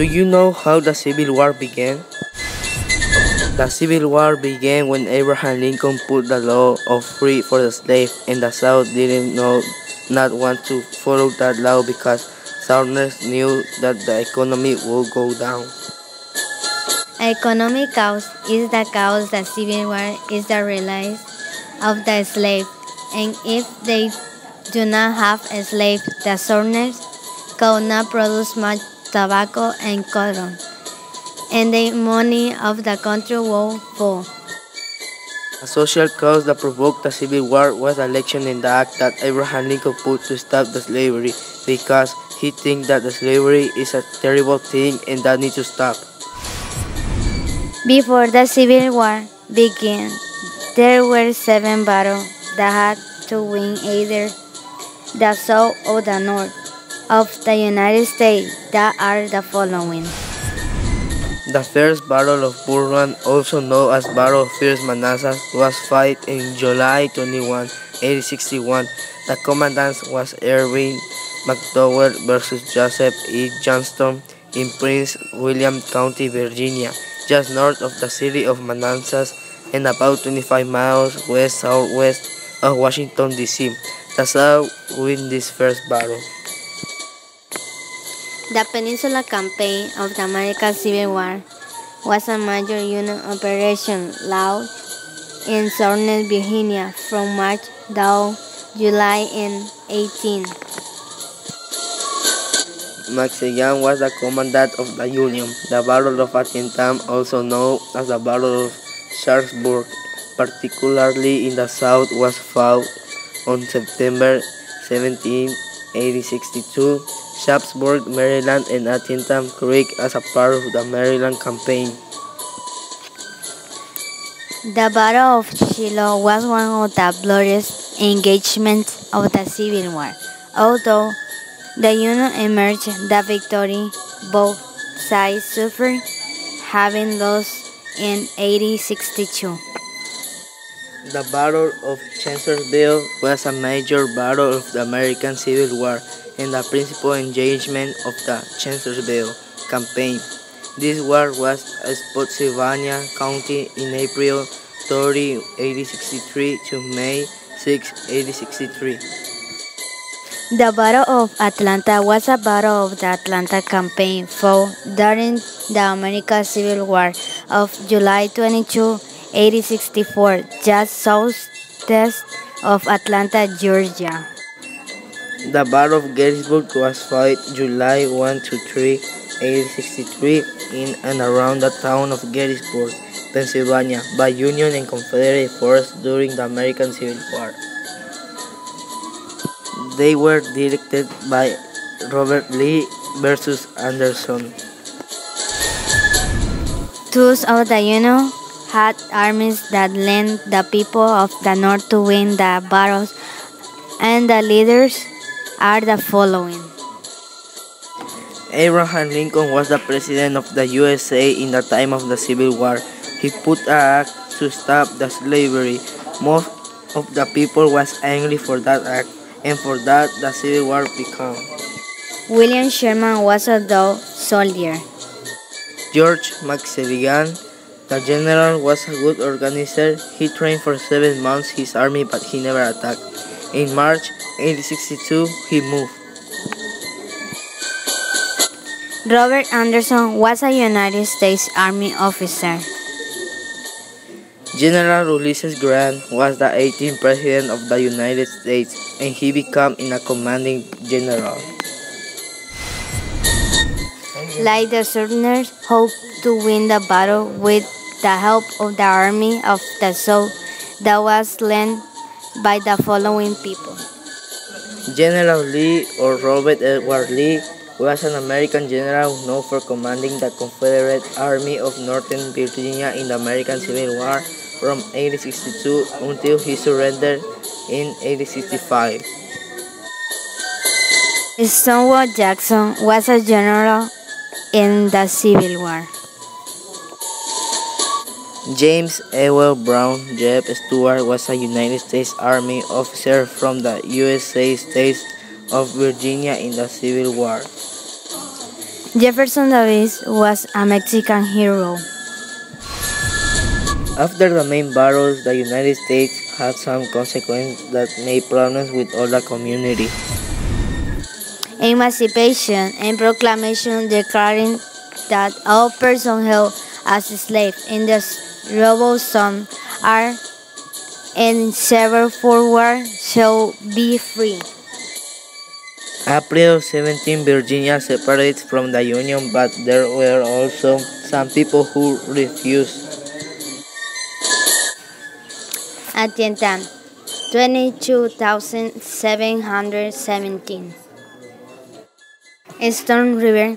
Do you know how the Civil War began? The Civil War began when Abraham Lincoln put the law of free for the slave, and the South didn't know not want to follow that law because Southerners knew that the economy would go down. Economic cause is the cause the Civil War is the release of the slave, and if they do not have a slave, the Southerners could not produce much tobacco and cotton, and the money of the country will fall. A social cause that provoked the Civil War was the election in the act that Abraham Lincoln put to stop the slavery because he thinks that the slavery is a terrible thing and that needs to stop. Before the Civil War began, there were seven battles that had to win either the South or the North of the United States that are the following. The first Battle of Bull also known as Battle of First Manassas, was fought in July 21, 1861. The commandant was Irving McDowell versus Joseph E. Johnston in Prince William County, Virginia, just north of the city of Manassas and about 25 miles west-southwest of Washington, D.C. The South win this first battle. The Peninsula Campaign of the American Civil War was a major Union operation launched in southern Virginia from March through July in 18. McClellan was the commandant of the Union. The Battle of Antietam, also known as the Battle of Sharpsburg, particularly in the south, was fought on September 17, 1862. Sharpsburg, Maryland, and Antietam Creek as a part of the Maryland campaign. The Battle of Shiloh was one of the bloodiest engagements of the Civil War. Although the Union emerged the victory, both sides suffered, having lost in 1862. The Battle of Chancellorsville was a major battle of the American Civil War and the principal engagement of the Chancellorsville campaign. This war was at Spotsylvania County in April 30, 1863 to May 6, 1863. The Battle of Atlanta was a battle of the Atlanta campaign fought during the American Civil War of July 22, 1864, just southeast of Atlanta, Georgia. The Battle of Gettysburg was fought July 1 to 3, 1863 in and around the town of Gettysburg, Pennsylvania by Union and Confederate forces during the American Civil War. They were directed by Robert Lee versus Anderson. Two of the Union had armies that led the people of the North to win the battles, and the leaders are the following. Abraham Lincoln was the president of the USA in the time of the Civil War. He put an act to stop the slavery. Most of the people was angry for that act, and for that the Civil War began. William Sherman was a dog soldier. George McClellan, the general, was a good organizer. He trained for seven months his army, but he never attacked. In March 1862, he moved. Robert Anderson was a United States Army officer. General Ulysses Grant was the 18th President of the United States, and he became in a commanding general. Like the Southerners hoped to win the battle with the help of the Army of the South that was led by the following people. General Lee or Robert Edward Lee was an American general known for commanding the Confederate Army of Northern Virginia in the American Civil War from 1862 until he surrendered in 1865. Stonewall Jackson was a general in the Civil War. James Ewell Brown Jeb Stuart was a United States Army officer from the USA state of Virginia in the Civil War. Jefferson Davis was a Mexican hero. After the main battles, the United States had some consequences that made problems with all the community. Emancipation and proclamation declaring that all persons held as slaves in the rebel zone are and several forward shall be free. April 17, Virginia separated from the Union, but there were also some people who refused. Antietam, 22,717. Stone River,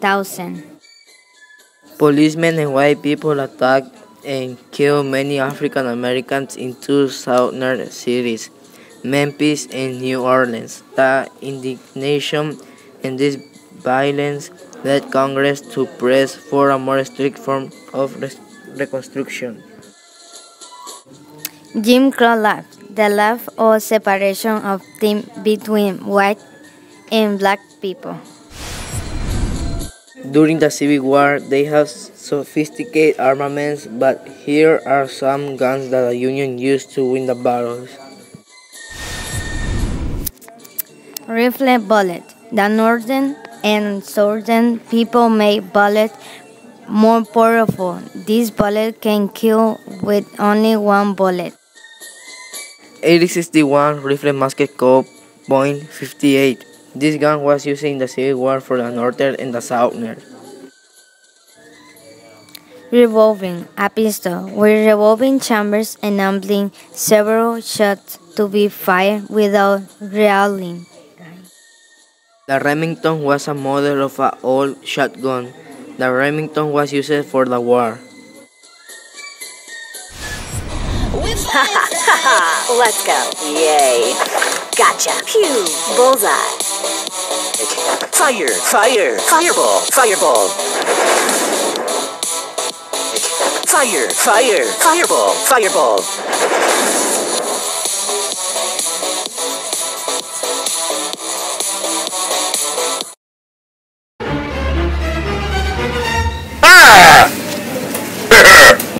20,000. Policemen and white people attacked and killed many African Americans in two southern cities, Memphis and New Orleans. The indignation and this violence led Congress to press for a more strict form of reconstruction. Jim Crow law, the law of separation of team between white and black people. During the Civil War, they had sophisticated armaments, but here are some guns that the Union used to win the battles. Rifle bullet. The northern and southern people made bullets more powerful. This bullet can kill with only one bullet. 8061 rifle musket Colt .58. This gun was used in the Civil War for the Northern and the Southern. Revolving, a pistol with revolving chambers enabling several shots to be fired without reloading. The Remington was a model of an old shotgun. The Remington was used for the war. Let's go. Yay. Gotcha. Pew. Bullseye. Fire, fire, fireball, fireball. Fire, fire, fireball, fireball.